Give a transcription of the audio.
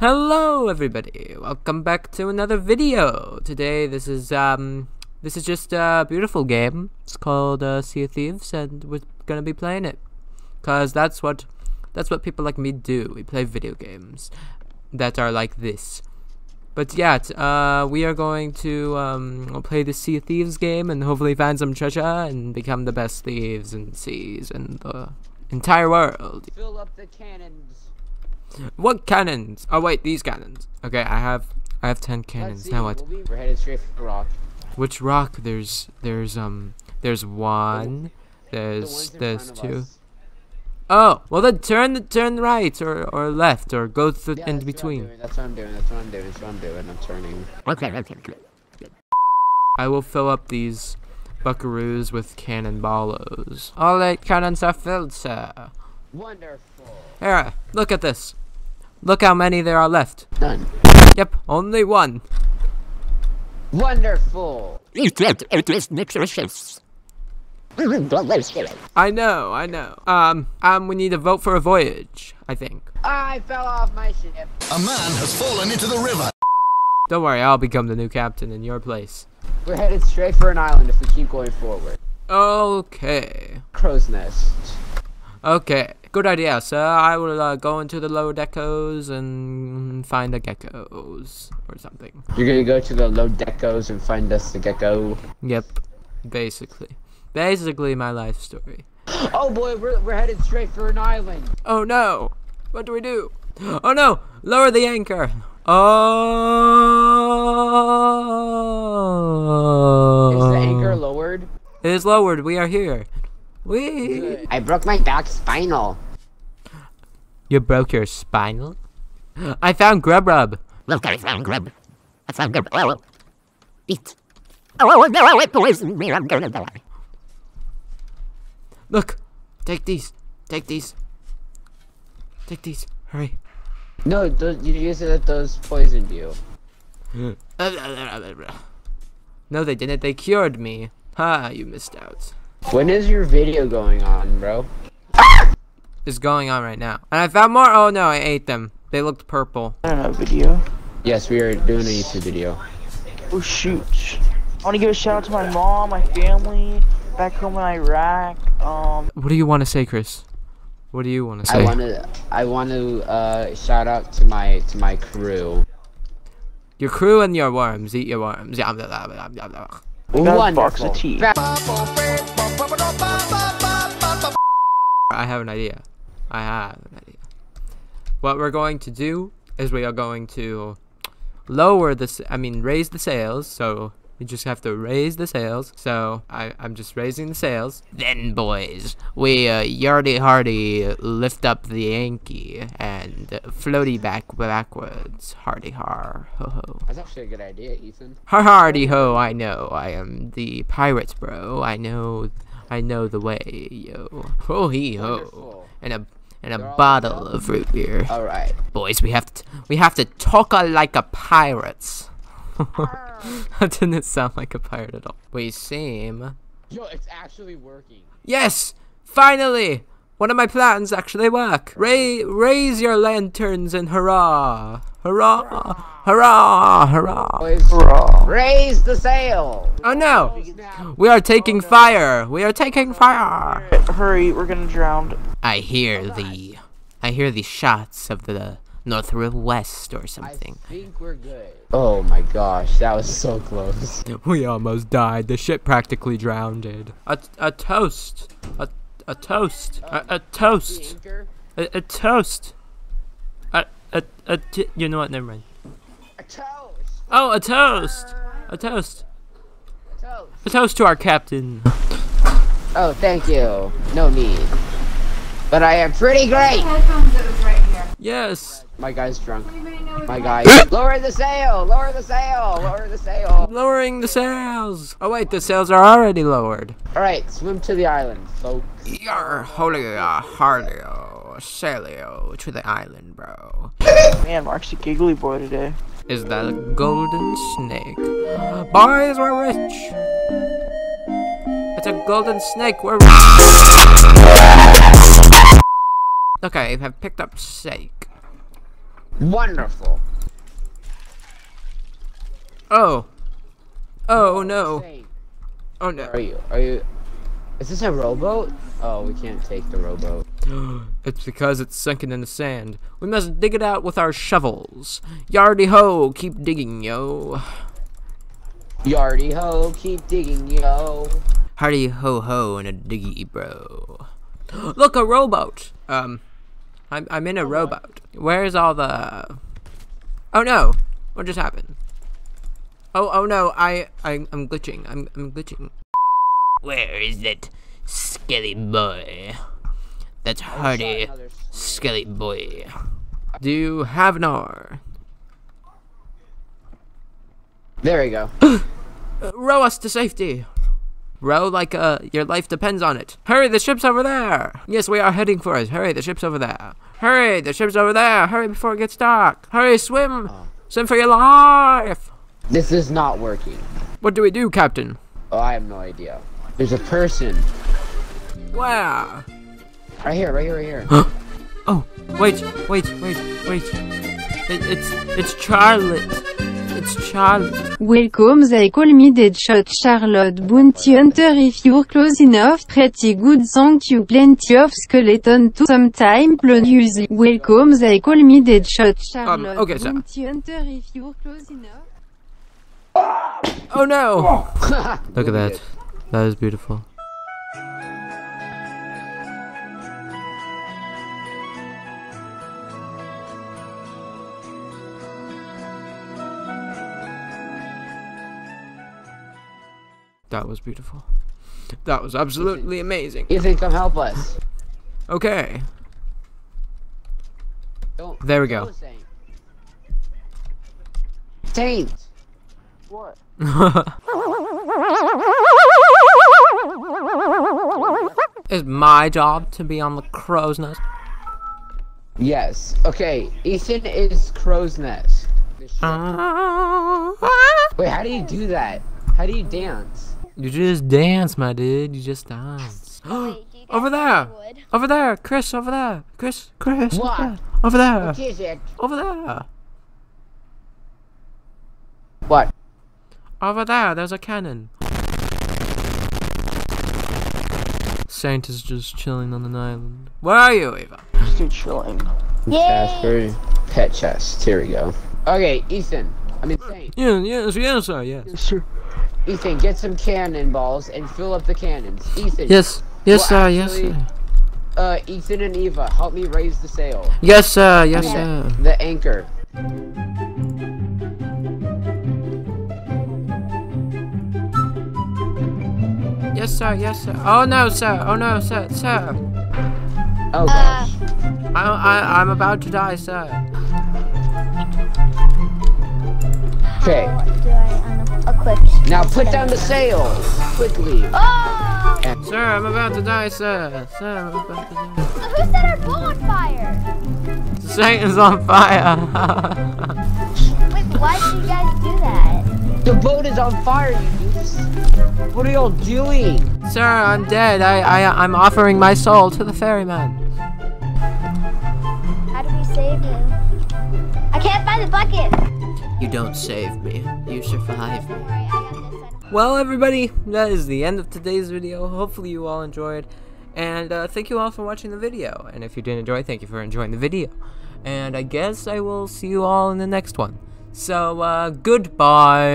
Hello everybody, welcome back to another video. Today this is um this is just a beautiful game. It's called uh, Sea of Thieves and we're gonna be playing it. Cause that's what that's what people like me do. We play video games that are like this. But yeah, uh, we are going to um, play the Sea of Thieves game and hopefully find some treasure and become the best thieves and seas in the entire world. Fill up the cannons. What cannons? Oh wait, these cannons. Okay, I have I have ten cannons. Now what? We'll We're headed straight for the rock. Which rock? There's there's um there's one. There's ones in there's front two. us. Oh, well then turn the turn right or or left or go th- Yeah, in that's between. What that's what I'm doing. That's what I'm doing. That's what I'm doing. I'm turning. Okay, okay, okay. I will fill up these buckaroos with cannonballos. All eight cannons are filled, sir. Wonderful. Here, look at this. Look how many there are left. None. Yep, only one. Wonderful. You can't address mixer shifts. I know, I know. Um, um, we need to vote for a voyage. I think. I fell off my ship. A man has fallen into the river. Don't worry, I'll become the new captain in your place. We're headed straight for an island if we keep going forward. Okay. Crow's nest. Okay. Good idea, sir. I will uh, go into the low deckos and find the geckos or something. You're gonna go to the low decos and find us the gecko. Yep. Basically. Basically my life story. Oh boy, we're, we're headed straight for an island. Oh no! What do we do? Oh no! Lower the anchor! Oh! Is the anchor lowered? It is lowered. We are here. We. Good. I broke my back spinal. You broke your spinal? I found Grub Rub. Look, I found grub. I found grub. Oh, oh. eat. Oh, oh, no, it poisoned me. I'm gonna die. Look! Take these. Take these. Take these. Hurry. No, those, you you said that those poisoned you. No, they didn't. They cured me. Ha, you missed out. When is your video going on, bro? It's going on right now. And I found more. Oh no, I ate them. They looked purple. I don't know, video. Yes, we are doing a YouTube video. Oh shoot. I want to give a shout out to my mom, my family, back home in Iraq. Um, What do you want to say, Chris? What do you want to say? I say? want to I want to uh, shout out to my to my crew. Your crew and your worms. Eat your worms. Yum, a box of tea. I have an idea. I have an idea. What we're going to do is we are going to lower the, I mean, raise the sails. So we just have to raise the sails. So I, I'm just raising the sails. Then, boys, we uh, yardy hardy lift up the Yankee and floaty back backwards. Hardy har ho ho. That's actually a good idea, Ethan. Har hardy ho! I know. I am the pirate, bro. I know. I know the way, yo. Ho hee ho. Wonderful. And a and They're a bottle of root beer. All right. Boys, we have to we have to talk like a pirates. That didn't sound like a pirate at all. We seem. Yo, it's actually working. Yes, finally. One of my plans actually work. Ra- raise your lanterns and hurrah! Hurrah! Hurrah! Hurrah! Boys, Hurrah. raise the sail. Oh no! We are taking oh, fire! We are taking fire! Hurry, we're gonna drown. I hear the I hear the shots of the northwest or I something. think we're good. Oh my gosh, that was so close. We almost died. The ship practically drowned. A a toast. A a toast. A, a toast. anchor. A, a toast. A a a t- you know what? Never mind. A toast. Oh, a toast. A toast. Toast. A toast to our captain. Oh, thank you. No need. But I am pretty great. Yes. My guy's drunk. Anybody know what My guy. lower the sail. Lower the sail. Lower the sail. Lowering the sails. Oh wait, the sails are already lowered. All right, swim to the island, folks. You're holy uh, hardio, sailio to the island, bro. Man, Mark's a giggly boy today. Is that a golden snake? Boys, we're rich. It's a golden snake. We're rich. Okay, I've picked up Shake. Wonderful. Oh. Oh no. Oh no. Are you? Are you? Is this a rowboat? Oh, we can't take the rowboat. It's because it's sunken in the sand. We must dig it out with our shovels. Yardy ho, keep digging, yo. Yardy ho, keep digging, yo. Hardy ho ho in a diggy, bro. Look, a rowboat. Um, I'm I'm in a rowboat. Where's all the? Oh no! What just happened? Oh oh no! I I I'm glitching. I'm I'm glitching. Where is that skelly boy? That's oh, Hardy skelly boy. Do you have an R? There we go. Row us to safety. Row like uh, your life depends on it. Hurry, the ship's over there. Yes, we are heading for it. Hurry, the ship's over there. Hurry, the ship's over there. Hurry before it gets dark. Hurry, swim. Swim for your life. This is not working. What do we do, Captain? Oh, I have no idea. There's a person. Where? Right here, right here, right here. Oh, wait, wait, wait, wait. It, it's it's Charlotte. It's Charlotte. Welcome they call me Deadshot Charlotte Bounty Hunter if you're close enough pretty good thank you plenty of skeleton to sometime produce Welcome they call me Deadshot um, Charlotte okay, so- Bounty Hunter if you're close enough Oh no! Look at that. That is beautiful. That was beautiful. That was absolutely amazing. Ethan, come help us. Okay. Don't. There we go. Saint. What? It's my job to be on the crow's nest. Yes. Okay. Ethan is crow's nest. Wait, how do you do that? How do you dance? You just dance, my dude. You just dance. over there. Over there. Chris, over there. Chris, Chris. over What? there. Over there. What is it? Over there. What? Over there. There's a cannon. Saint is just chilling on an island. Where are you, Eva? Still chilling. Casper. Pet chest. Here we go. Okay, Ethan. I mean, Saint. Yeah, yes, yes, sir, yes. Sir. Ethan, get some cannonballs and fill up the cannons. Ethan. Yes, yes, Well, sir, yes, sir. Uh, Ethan and Eva, help me raise the sail. Yes, sir, yes, I sir. mean, The anchor. Yes, sir, yes, sir. Oh, no, sir. Oh, no, sir, sir. Oh gosh. I, I, I'm about to die, sir. Okay. do I? Now put down the sail quickly. Oh! Sir, I'm about to die, sir. Sir, I'm about to die. So who set our boat on fire? Satan's on fire. Wait, why did you guys do that? The boat is on fire, you goose. What are y'all doing? sir, I'm dead. I, I, I'm offering my soul to the ferryman. How do we save you? I can't find the bucket! You don't save me. You survive me. Well, everybody, that is the end of today's video. Hopefully you all enjoyed. And uh, thank you all for watching the video. And if you did enjoy, thank you for enjoying the video. And I guess I will see you all in the next one. So, uh, goodbye.